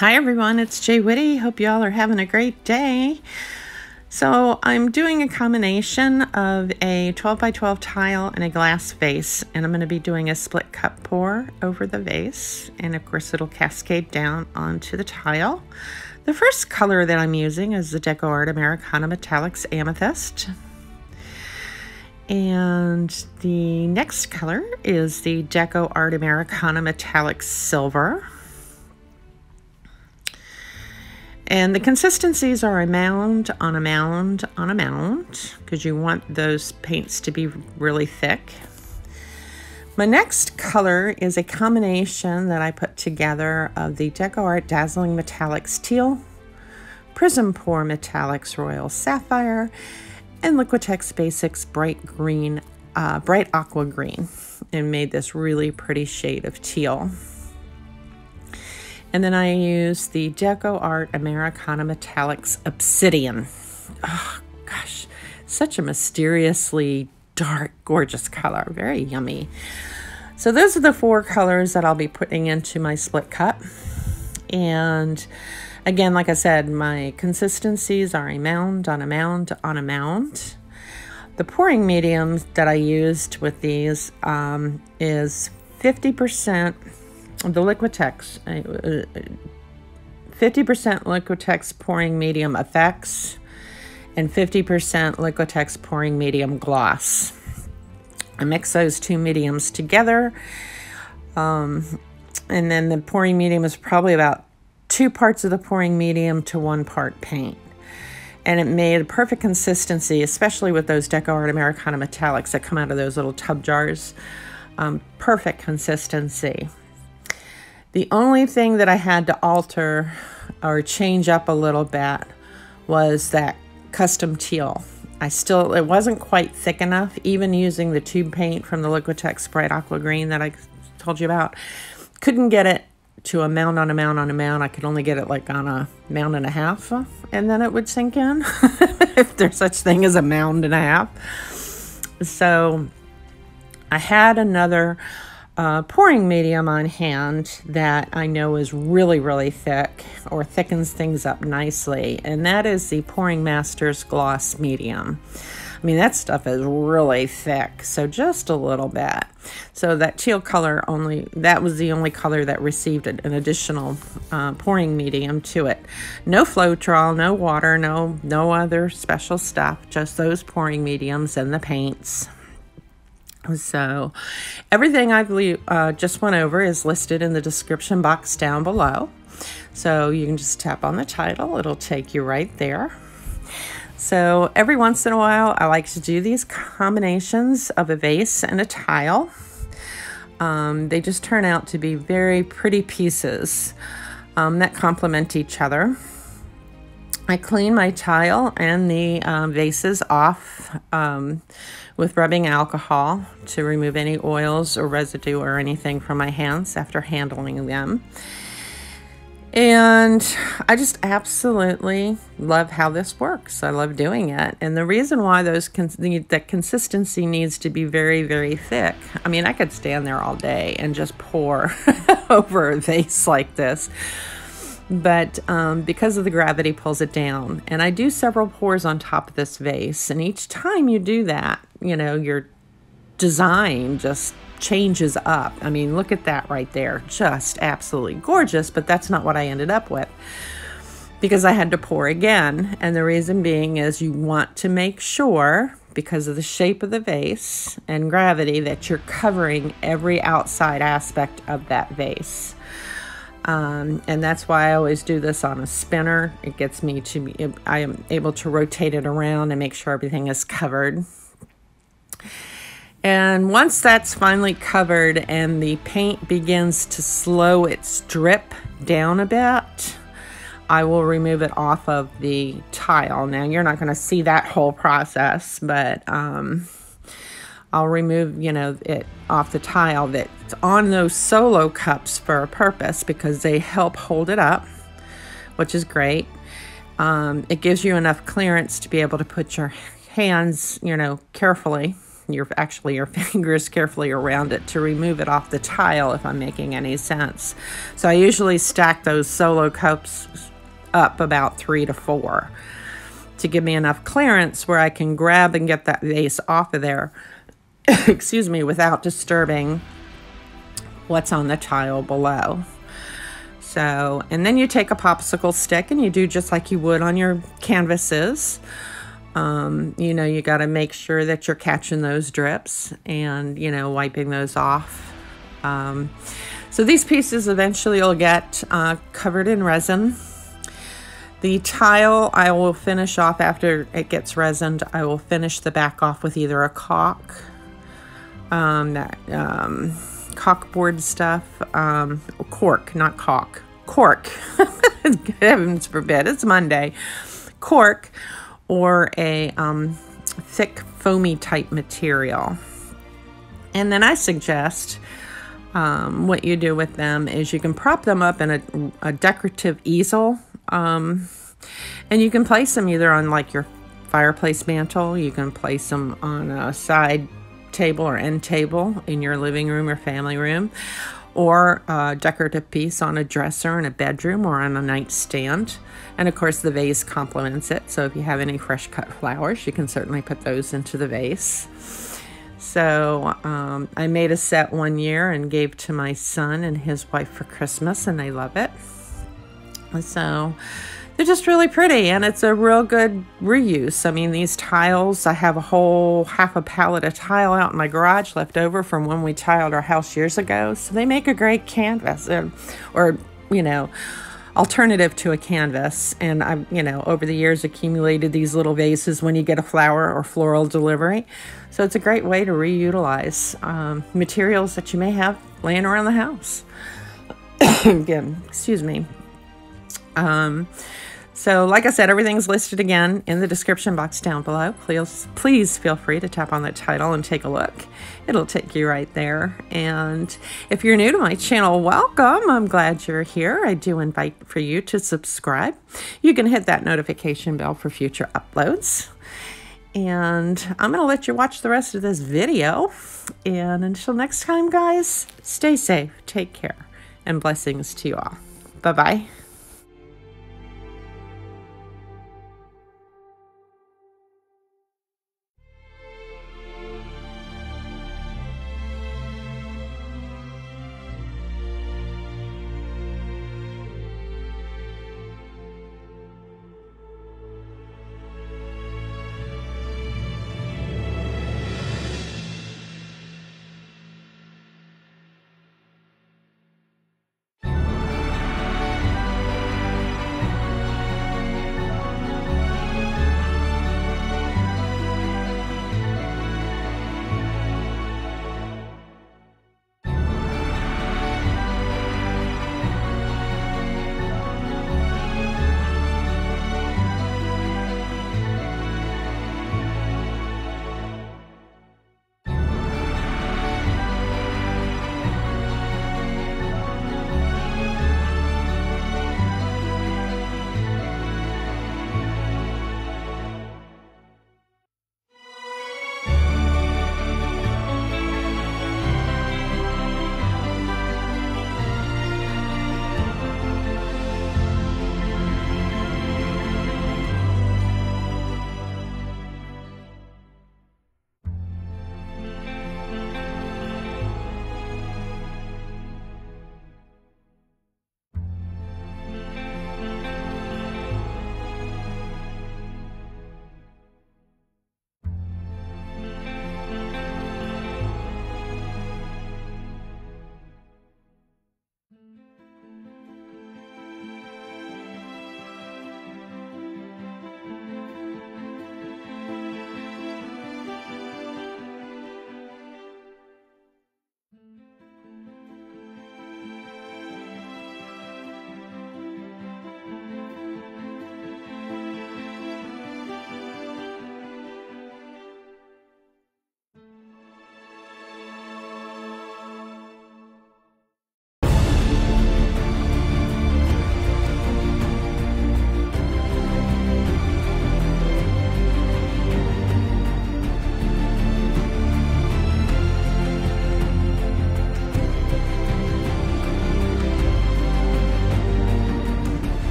Hi everyone, it's Jay Whitty. Hope y'all are having a great day. So I'm doing a combination of a 12 by 12 tile and a glass vase, and I'm going to be doing a split cup pour over the vase, and of course it'll cascade down onto the tile. The first color that I'm using is the DecoArt Americana Metallics Amethyst. And the next color is the DecoArt Americana Metallic Silver. And the consistencies are a mound on a mound on a mound because you want those paints to be really thick. My next color is a combination that I put together of the DecoArt Dazzling Metallics Teal, PrizmPour Metallics Royal Sapphire, and Liquitex Basics Bright Green, uh, Bright Aqua Green, and made this really pretty shade of teal. And then I use the DecoArt Americana Metallics Obsidian. Oh, gosh, such a mysteriously dark, gorgeous color. Very yummy. So those are the four colors that I'll be putting into my split cup. And again, like I said, my consistencies are a mound on a mound on a mound. The pouring medium that I used with these um, is 50% the Liquitex, 50% Liquitex pouring medium effects and 50% Liquitex pouring medium gloss. I mix those two mediums together. Um, and then the pouring medium is probably about two parts of the pouring medium to one part paint. And it made a perfect consistency, especially with those DecoArt Americana metallics that come out of those little tub jars. Um, perfect consistency. The only thing that I had to alter or change up a little bit was that custom teal. I still, it wasn't quite thick enough, even using the tube paint from the Liquitex Bright Aqua Green that I told you about. Couldn't get it to a mound on a mound on a mound. I could only get it like on a mound and a half, and then it would sink in, if there's such thing as a mound and a half. So I had another uh, pouring medium on hand that I know is really, really thick or thickens things up nicely, and that is the Pouring Masters Gloss Medium. I mean, that stuff is really thick, so just a little bit. So that teal color only, that was the only color that received an additional uh, pouring medium to it. No Floetrol, no water, no, no other special stuff, just those pouring mediums and the paints. So, everything I've uh, just went over is listed in the description box down below. So, you can just tap on the title, it'll take you right there. So, every once in a while, I like to do these combinations of a vase and a tile. Um, they just turn out to be very pretty pieces um, that complement each other. I clean my tile and the um, vases off um, with rubbing alcohol to remove any oils or residue or anything from my hands after handling them. And I just absolutely love how this works. I love doing it. And the reason why those cons- that consistency needs to be very, very thick. I mean, I could stand there all day and just pour over a vase like this but um, because of the gravity pulls it down. And I do several pours on top of this vase, and each time you do that, you know, your design just changes up. I mean, look at that right there. Just absolutely gorgeous, but that's not what I ended up with because I had to pour again. And the reason being is you want to make sure, because of the shape of the vase and gravity, that you're covering every outside aspect of that vase. Um, and that's why I always do this on a spinner. It gets me to, I am able to rotate it around and make sure everything is covered. And once that's finally covered and the paint begins to slow its drip down a bit, I will remove it off of the tile. Now, you're not going to see that whole process, but um, I'll remove, you know, it off the tile that's on those solo cups for a purpose because they help hold it up, which is great. Um, it gives you enough clearance to be able to put your hands, you know, carefully your actually your fingers carefully around it to remove it off the tile if I'm making any sense. So I usually stack those solo cups up about three to four to give me enough clearance where I can grab and get that vase off of there, excuse me, without disturbing what's on the tile below. So, and then you take a popsicle stick and you do just like you would on your canvases. Um, you know, you got to make sure that you're catching those drips and, you know, wiping those off. Um, so these pieces eventually will get uh, covered in resin. The tile I will finish off after it gets resined. I will finish the back off with either a caulk, um, that um, caulkboard stuff, um, cork, not caulk, cork. Heavens forbid, it's Monday. Cork or a um, thick foamy type material. And then I suggest um, what you do with them is you can prop them up in a, a decorative easel. Um, and you can place them either on like your fireplace mantle, you can place them on a side table or end table in your living room or family room, or a decorative piece on a dresser in a bedroom or on a nightstand. And of course, the vase complements it. So if you have any fresh cut flowers, you can certainly put those into the vase. So um, I made a set one year and gave to my son and his wife for Christmas, and they love it. So they're just really pretty and it's a real good reuse. I mean, these tiles, I have a whole half a pallet of tile out in my garage left over from when we tiled our house years ago. So they make a great canvas or, uh, or you know, alternative to a canvas. And I've, you know, over the years accumulated these little vases when you get a flower or floral delivery. So it's a great way to reutilize um, materials that you may have laying around the house. Again, excuse me. Um, so, like I said, everything's listed again in the description box down below. Please, please feel free to tap on that title and take a look. It'll take you right there. And if you're new to my channel, welcome. I'm glad you're here. I do invite for you to subscribe. You can hit that notification bell for future uploads. And I'm going to let you watch the rest of this video. And until next time, guys, stay safe, take care, and blessings to you all. Bye bye.